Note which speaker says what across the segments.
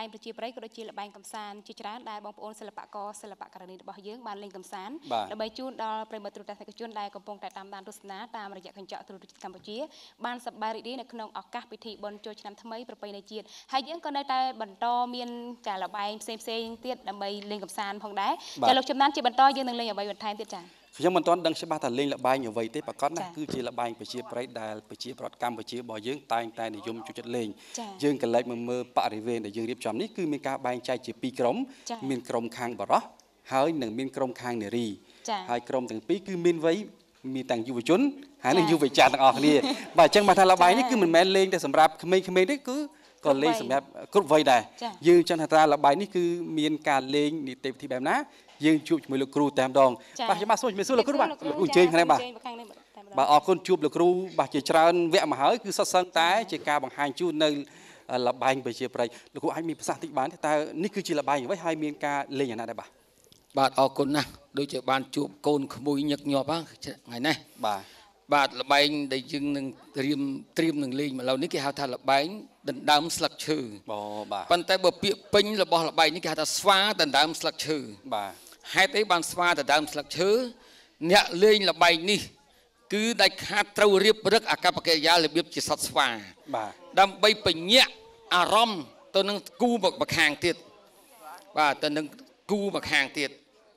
Speaker 1: បែងប្រជាប្រិយក៏ដូចជាល្បែងកំសាន្តជាច្រើនដែលបងប្អូនសិល្បករសិល្បករនីរបស់យើងបានលេងកំសាន្ត
Speaker 2: បាទ
Speaker 1: ដើម្បីជូនដល់ប្រិយមិត្តទូរទស្សនិកជនដែលកំពុងតែតាមដានទស្សនាតាមរយៈកញ្ចក់ទូរទស្សន៍កម្ពុជាបានសប្បាយរីករាយនៅក្នុងឱកាសពិធីបុណ្យចូលឆ្នាំថ្មីប្រពៃណីជាតិហើយយើងក៏នៅតែបន្តមានការល្បែងផ្សេងផ្សេងៗទៀតដើម្បីលេងកំសាន្តផងដែរ
Speaker 2: បាទ
Speaker 1: ចាលោកចំណានជាបន្តយើងនឹងលេងអ្វីបន្ថែមទៀតចា
Speaker 2: ខ្ញុំមិនទាន់ដឹងច្បាស់ថាលេងលបែងអ្វីទេប្រកាសណា
Speaker 1: ចា៎
Speaker 2: គឺជាលបែងប្រជាប្រិយដែលប្រជាប្រដ្ឋកម្ពុជារបស់យើងតែងតែនិយមចូលចិត្តលេង
Speaker 1: ចា៎
Speaker 2: យើងក៏លេចមកមើលបរិវេណដែលយើងរៀបចំនេះគឺមានការបែងចែកជាពីរក្រុម
Speaker 1: ចា៎
Speaker 2: មានក្រុមខាងបរោះហើយនិងមានក្រុមខាងនារី
Speaker 1: ចា៎
Speaker 2: ហើយក្រុមទាំងពីរគឺមានវ័យមានទាំងយុវជនហើយនិង
Speaker 1: ចា៎
Speaker 2: យុវចាស់ទាំងអស់គ្នាបាទអញ្ចឹងមកថាលបែងនេះ
Speaker 1: ចា៎
Speaker 2: គឺមិនមែនលេងតែសម្រាប់ក្មេងៗទេគឺក៏លេង
Speaker 1: គ្រប់វ័យ
Speaker 2: សម្រាប់គ្រប់វ័យដែរ
Speaker 1: ចា៎
Speaker 2: យើងចង់ថាថាលបែងនេះគឺមានការលេងនីតិវិធីបែបណា យើងជួបជាមួយលោកគ្រូតែម្ដង
Speaker 1: ចា៎
Speaker 2: បាទខ្ញុំបាទសូមជំរាបសួរលោកគ្រូបាទលោកគ្រូអញ្ជើញខាងនេះបាទ
Speaker 1: អញ្ជើញខាងនេះតែម្ដង
Speaker 2: បាទអរគុណជួបលោកគ្រូបាទជាច្រើនវគ្គមកហើយគឺសុទ្ធសឹងតែជាការបង្ហាញជូននៅលបែងប្រជាប្រិយលោកគ្រូអាចមានប្រសាសន៍តិចបានទេតើនេះគឺជាលបែងអ្វីហើយមានការលេងយ៉ាងណាដែរបាទ
Speaker 3: បាទអរគុណណាស់ដូចជាបានជួបកូនក្មួយញឹកញាប់ហ្នឹងថ្ងៃនេះ
Speaker 2: បាទ
Speaker 3: បាទលបែងដែលយើងនឹងត្រៀមត្រៀមនឹងលេងមកឡូវនេះគេហៅថាលបែងដណ្ដើមស្លឹកឈើ
Speaker 2: បបាទ
Speaker 3: ប៉ុន្តែបើពាក្យពេញរបស់លបែងនេះគេហៅថាស្វាដណ្ដើមស្លឹកឈើ
Speaker 2: បាទ
Speaker 3: ហេតុអីបានស្វាដណ្ដើមស្លឹកឈើអ្នកលេងលបែងនេះគឺដាច់ខាតត្រូវរៀបរឹកអកប្បកិរិយារបៀបជាសត្វស្វា
Speaker 2: បាទ
Speaker 3: ដើម្បីបញ្ញាក់អារម្មណ៍ទៅនឹងគូមកម្ខាងទៀតបាទទៅនឹងគូម្ខាងទៀត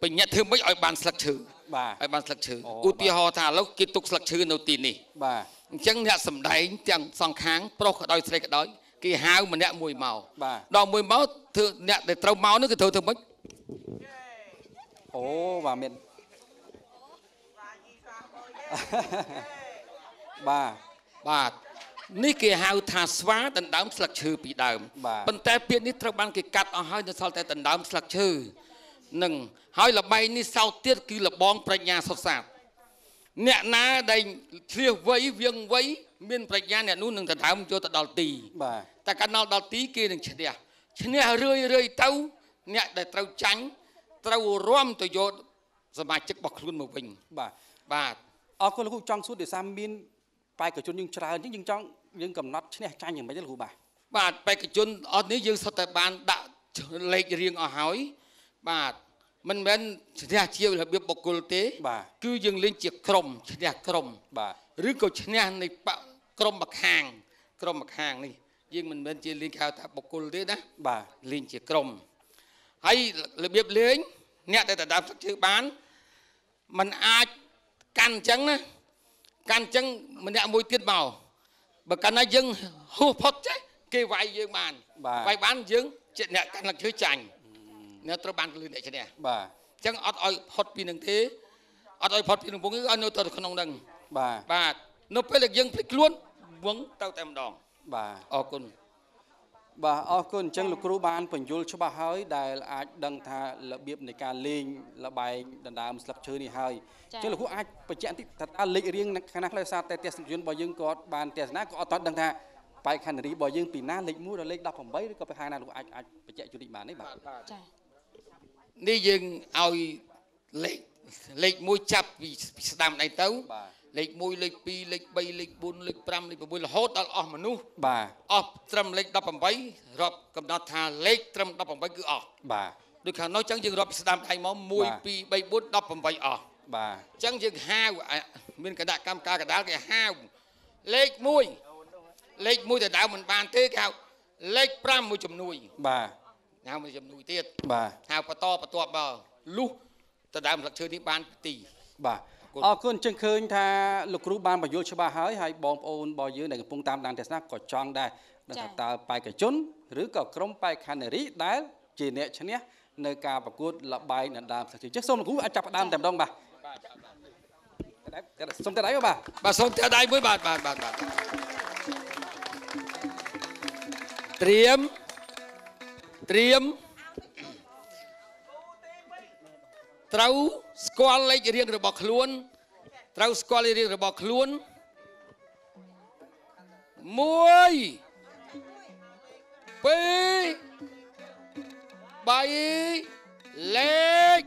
Speaker 3: បញ្ញាក់ធ្វើម៉េចឲ្យបានស្លឹកឈើ
Speaker 2: បាទ
Speaker 3: ឲ្យបានស្លឹកឈើ
Speaker 2: អូ
Speaker 3: ឧទាហរណ៍ថាឥឡូវគេទុកស្លឹកឈើនៅទីនេះ
Speaker 2: បាទ
Speaker 3: អញ្ចឹងអ្នកសំដែងទាំងសងខាងប្រុសក៏ដោយស្រីក៏ដោយគេហៅម្នាក់មួយមក
Speaker 2: បាទ
Speaker 3: ដល់មួយមកធ្វើអ្នកដែលត្រូវមកនោះគឺត្រូវធ្វើម៉េច
Speaker 2: អូបាទមានបាទ
Speaker 3: បាទនេះគេហៅថាស្វាដណ្ដើមស្លឹកឈើពីដើម
Speaker 2: បាទ
Speaker 3: ប៉ុន្តែពាក្យនេះត្រូវបានគេកាត់អស់ហើយនៅសល់តែដណ្ដើមស្លឹកឈើនឹងហើយលបែងនេះសោតទៀតគឺលបងប្រាជ្ញាសុទ្ធសាធអ្នកណាដែលឆ្លៀសវៃវៀងវៃមានប្រាជ្ញាអ្នកនោះនឹងដណ្ដើមយកទៅដល់ទី
Speaker 2: បាទ
Speaker 3: តែកាលដល់ដល់ទីគេនឹងឈ្នះឈ្នះរឿយរឿយទៅអ្នកដែលត្រូវចាញ់ ត្រូវរំទៅយកសមាជិករបស់ខ្លួនមកវិញ
Speaker 2: បាទ
Speaker 3: បាទ
Speaker 2: អរគុណលោកគ្រូចង់សួរដោយសារមានបេក្ខជនយើងច្រើនអញ្ចឹងយើងចង់យើងកំណត់ឈ្នះចាញ់យ៉ាងម៉េចទេលោកគ្រូបាទ
Speaker 3: បាទបេក្ខជនអស់នេះយើងសុទ្ធតែបានដាក់លេខរៀងអស់ហើយបាទមិនមែនឈ្នះជារបៀបបុគ្គលទេ
Speaker 2: បាទ
Speaker 3: គឺយើងលេងជាក្រុមឈ្នះក្រុម
Speaker 2: បាទ
Speaker 3: ឬក៏ឈ្នះនៃបកក្រុមម្ខាង ក្រុមម្ខាងនេះយើងមិនមែនជាលេងហៅថាបុគ្គលទេណា
Speaker 2: បាទ
Speaker 3: លេងជាក្រុម ហើយរបៀបលេងអ្នកដែលដណ្ដើមទឹកជើបានมันអាចកាន់អញ្ចឹងណាកាន់អញ្ចឹងម្នាក់មួយទៀតមកបើកាន់ណាយើងហួសផុតចេះគេវាយយើងបាន
Speaker 2: បាទ
Speaker 3: វាយបានយើងជាអ្នកកាន់លឹកឈើចាញ់អ្នកត្រូវបានលឺអ្នកឈ្នះ
Speaker 2: បាទ
Speaker 3: អញ្ចឹងអត់ឲ្យផុតពីនឹងទេអត់ឲ្យផុតពីនឹងពងគឺឲ្យនៅទៅក្នុងនឹង
Speaker 2: បាទ
Speaker 3: បាទនៅពេលដែលយើងភ្លេចខ្លួនវងទៅតែម្ដង
Speaker 2: បាទ
Speaker 3: អរគុណ
Speaker 2: បាទអរគុណអញ្ចឹងលោកគ្រូបានបញ្យល់ច្បាស់ហើយដែលអាចដឹងថារបៀបនៃការលេងលបែងដណ្ដើមស្លឹកឈើនេះហើយអ
Speaker 1: ចា៎
Speaker 2: ញ្ចឹងលោកគ្រូអាចបញ្ជាក់បន្តិចថាតើលេខរៀងខាងណាខ្លះសារតែទស្សនិកជនរបស់យើងក៏បានទស្សនាក៏អត់ទាន់ដឹងថាបែកខណ្ឌនារីរបស់យើងពីណាលេខ1ដល់លេខ18ឬក៏ពីខាងណាលោកអាចអាចបញ្ជាក់ជូនតិចបានទេបាទ
Speaker 1: ចា
Speaker 3: នេះយើងឲ្យលេខលេខ1ចាប់ពីពីស្ដាំដៃទៅ
Speaker 2: បាទ
Speaker 3: លេខ1លេខ2លេខ3លេខ4លេខ5លេខ6រហូតដល់អស់មនុស្ស
Speaker 2: បាទ
Speaker 3: អស់ត្រឹមលេខ18រាប់កំណត់ថាលេខត្រឹម18គឺអស់
Speaker 2: បាទ
Speaker 3: ដូចខាងនោះចឹងយើងរាប់ពីស្ដាំដៃមក1 2 3 4 18អស់
Speaker 2: បាទ
Speaker 3: ចឹងយើងហាវអាមានគណៈកម្មការកណ្ដាលគេហាវលេខ1លេខ1ទៅដើមមិនបានទេគេហៅលេខ5មួយចំនួន
Speaker 2: បាទ
Speaker 3: ហៅមួយចំនួនទៀត
Speaker 2: បាទ
Speaker 3: ហៅបន្តបន្ទាប់មកលុះទៅដើមស្លឹកឈើនេះបានទី
Speaker 2: បាទ អរគុណអញ្ចឹងឃើញថាលោកគ្រូបានបញ្យល់ច្បាស់ហើយហើយបងប្អូនរបស់យើងដែលកំពុងតាមដានទស្សនាក៏ចង់ដែរដឹងថាតើបេក្ខជនឬក៏ក្រុមបេក្ខនារីដែលជាអ្នកឈ្នះនៅការប្រកួតលបែងដណ្ដើមស្លឹកឈើអញ្ចឹងសូមលោកគ្រូអាចចាប់ផ្ដើមតែម្ដងបាទសូមតែដៃបាទ
Speaker 3: បាទសូមតែដៃមួយបាទបាទបាទបាទត្រៀមត្រៀមត្រូវស្គាល់លេខរៀងរបស់ខ្លួនត្រូវស្គាល់លេខរៀងរបស់ខ្លួន1 2 3លេខ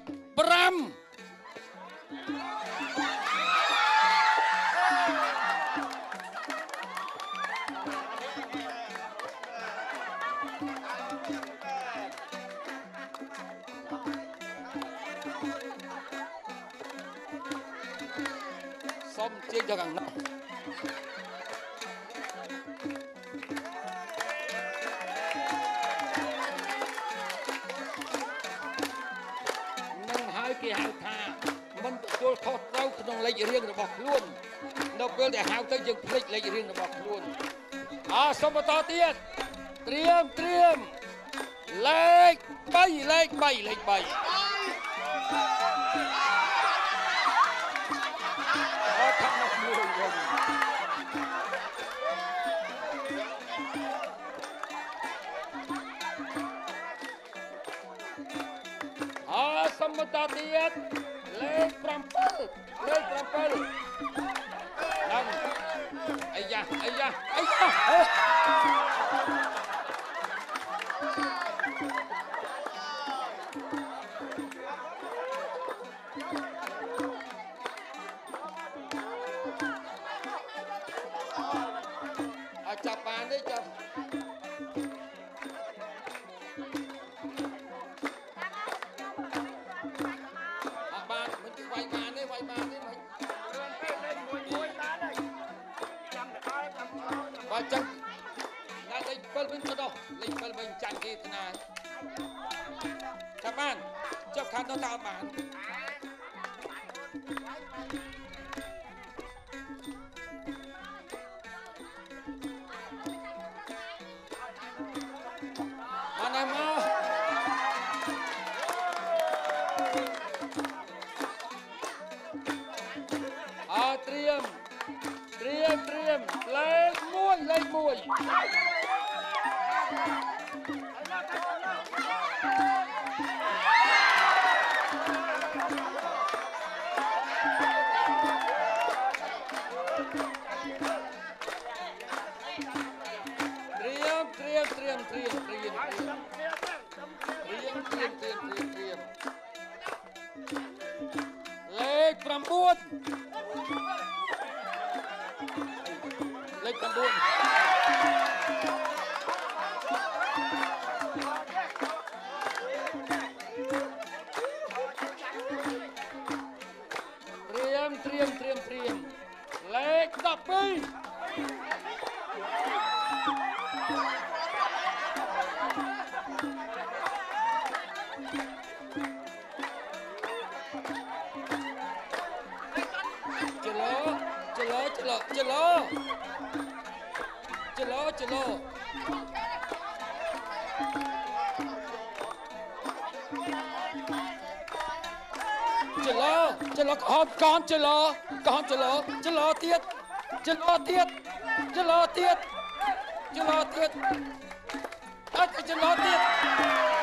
Speaker 3: ទៅយើងភ្លេចលេខរៀងរបស់ខ្លួនអសូមបន្តទៀតត្រៀមត្រៀមលេខ3លេខ3លេខ3អត់ថាមកមួយវិញអសូមបន្តទៀតលេខ7លេខ7ឡើង ây da ây da ây da. មត្រៀមត្រៀមត្រៀមត្រៀមត្រៀមត្រៀមត្រៀមត្រៀមត្រៀមត្រៀមលេខ9លេខ9ត្រៀមត្រៀមត្រៀមត្រៀមលេខ12 ចលោចលោចលោចលោចលោចលោកោនកោនចលោកោនចលោចលោទៀតចលោទៀតចលោទៀតចលោទៀតអត់ចលោទៀតត្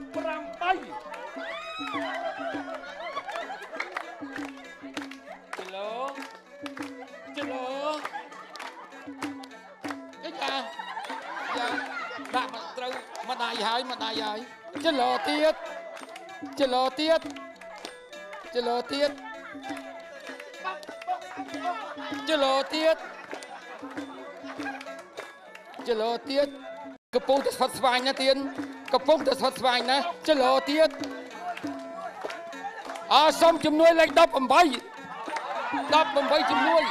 Speaker 3: 8គីឡូគីឡូអីយ៉ាយ៉ាដាក់មកត្រូវម្ដាយហើយម្ដាយហើយចលោទៀតចលោទៀតចលោទៀតចលោទៀតចលោទៀតកំពុងតែស្វិតស្វាញណាទៀន កំពុងតែស្វិតស្វាញណាចលោទៀតអអសូមជំនួយលេខ18 18ជំនួយ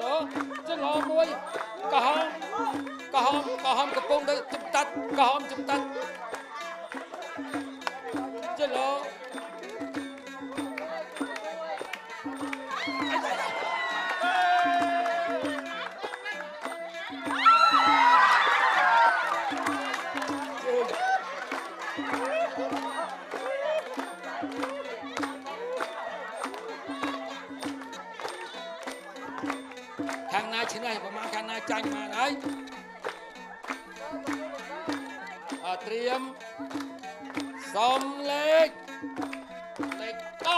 Speaker 3: ចលោចលោមួយកោហមកោហមកោហមកំពុងទៅជំតាត់កោហមជំតាត់ ត់ត្រៀមសំលេខលេខ10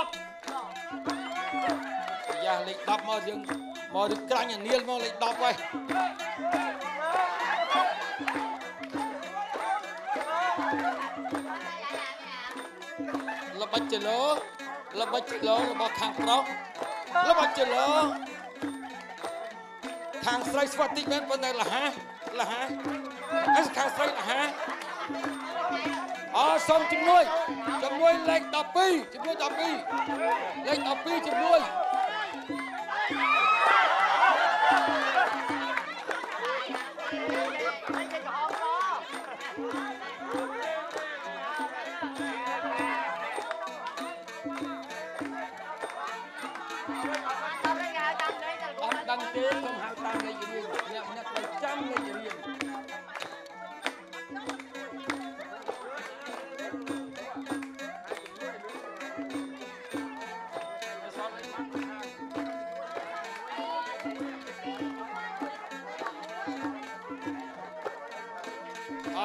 Speaker 3: យ៉ាលេខ10មកយើងមកឬក្រាញ់អានាលមកលេខ10ហើយល្បិចចលោល្បិចចលោរបស់ខាងប្រុសល្បិចចលោខាងស្រីស្វាតិចមែនប៉ុន្តែលះហាលះហាអីខាងស្រីលះហា អសូមជំនួយជំនួយលេខ12ជំនួយ12លេខ12ជំនួយ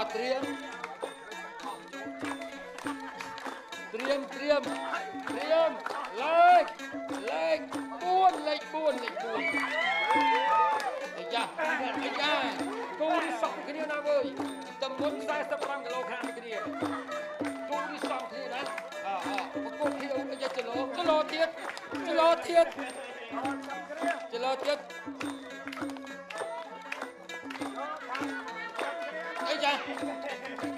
Speaker 3: ត់ត្រៀមត្រៀមត្រៀមត្រៀមលេខលេខ4លេខ4លេខ4អាយ៉ាអាយ៉ាគូនេះសក់គ្នាណាវើយតម្រុំ45គីឡូខាងគ្នាគូនេះសក់គ្នាណាអើអើប្រកបគ្នាអាយ៉ាចលោចលោទៀតចលោទៀតចលោទៀត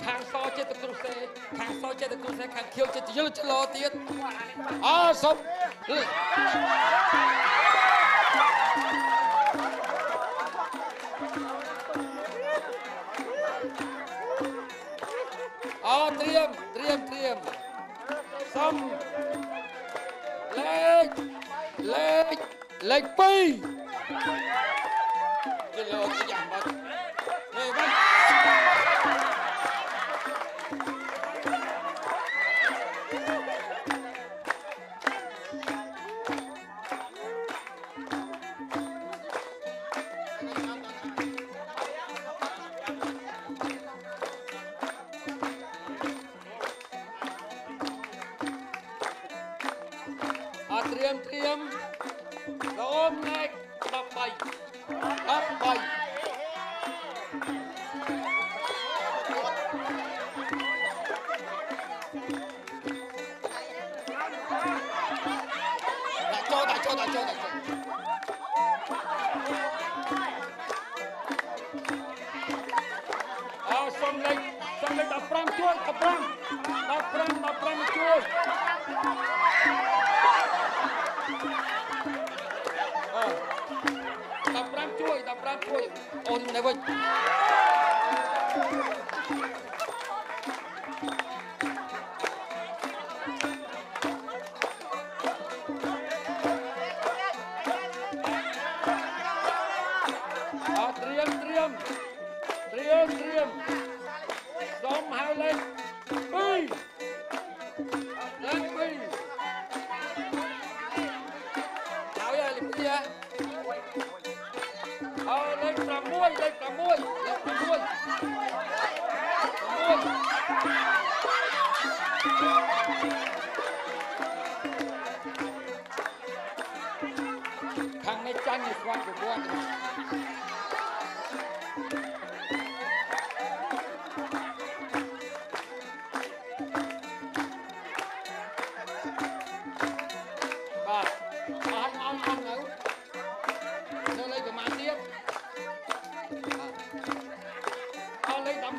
Speaker 3: ខាងសចិត្តគ្រុសេខាងសចិត្តគ្រុសេខាងខៀវចិត្តយល់ចលោទៀតអើសុំអូត្រៀមត្រៀមត្រៀមសុំលេខលេខលេខ2ជិះលោកយ៉ា អើសុំលេខសុំលេខ15ជួយ15 15 15ជួយ 15ជួយ15ជួយអូននេះវិញ 6លេខ6លេខ6ខាងនេះចាញ់ស្វាក់ប្រវត្តិ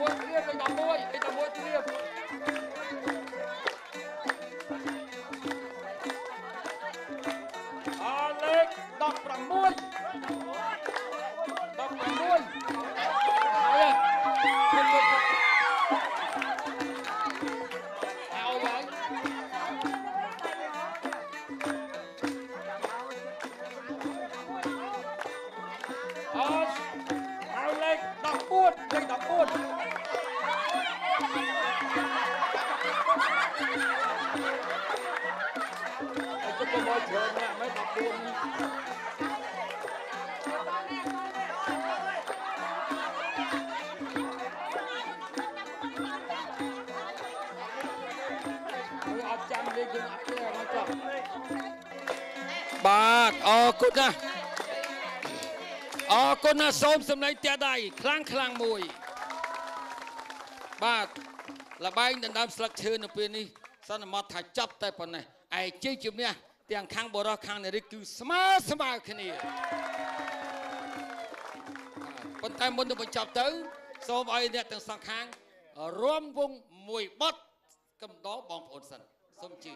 Speaker 3: អត់លេខ11ត្រៀមលេខ11លេខ11ត្ជិះទៅមកច្រើនណាស់មិន14នេះមើលអត់ចាំលេខយើងអត់ទេមកចុះបាទអរគុណណាស់អរគុណណាស់សូមសម្លេងតាដៃខ្លាំងខ្លាំងមួយ បាទលបែងដណ្ដើមស្លឹកឈើនៅពេលនេះសន្មតថាចាប់តែប៉ុណ្ណេះឯជ័យជំនះ ទាំងខាងបរោះខាងនារីគឺស្មើស្មើគ្នាបាទប៉ុន្តែមុននឹងបញ្ចប់ទៅ សូមឲ្យអ្នកទាំងសងខាងរួមវងមួយបត់កំដរបងប្អូនសិនសូមជឿ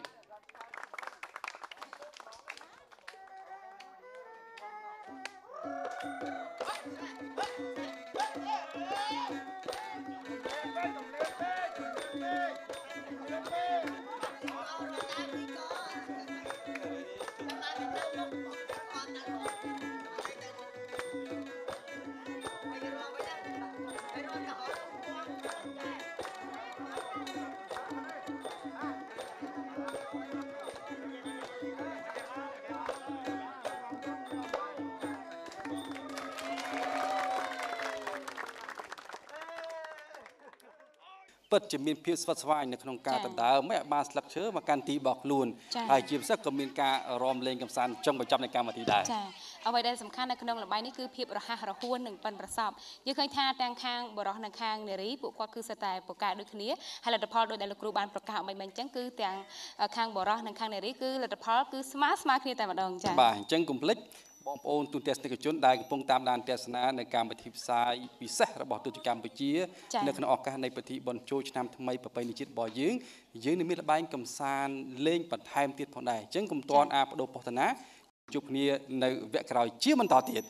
Speaker 2: ពិតជាមានភាពស្វិតស្វាញនៅក្នុងការ
Speaker 1: ចា៎
Speaker 2: ដណ្ដើមមិនឲ្យបានស្លឹកឈើមកកាន់ទីរបស់ខ្លួន
Speaker 1: ចា៎
Speaker 2: ហើយជាពិសេសក៏មានការរំលេងកំសាន្តចុងបញ្ចប់នៃកម្មវិធីដែរ
Speaker 1: ចាអ្វីដែលសំខាន់នៅក្នុងល្បែងនេះគឺភាពរហ័សរហួននិងប៉ិនប្រសប់យើងឃើញថាទាំងខាងបរោះនិងខាងនារីពួកគាត់គឺសិតតែពូកែដូចគ្នាហើយលទ្ធផលដូចដែលលោកគ្រូបានប្រកាសឲ្យមិញអញ្ចឹងគឺទាំងខាងបរោះនិងខាងនារីគឺលទ្ធផលគឺស្មើស្មើគ្នាតែម្ដងចា
Speaker 2: បាទអញ្ចឹងកុំភ្លេច បងប្អូនទូទស្សនិកជនដែលកំពុងតាមដានទស្សនានៅកម្មវិធីផ្សាយពិសេសរបស់ទូតកម្ពុជា
Speaker 1: ចា៎
Speaker 2: នៅក្នុងឱកាសនៃពិធីបុណ្យចូលឆ្នាំថ្មីប្រពៃណីជាតិរបស់យើងយើងនឹងមានល្បែងកំសាន្តលេងបន្ថែមទៀតផងដែរអញ្ចឹងកុំទាន់អាបដោពោះតាណាជួបគ្នានៅវគ្គក្រោយជាបន្តទៀត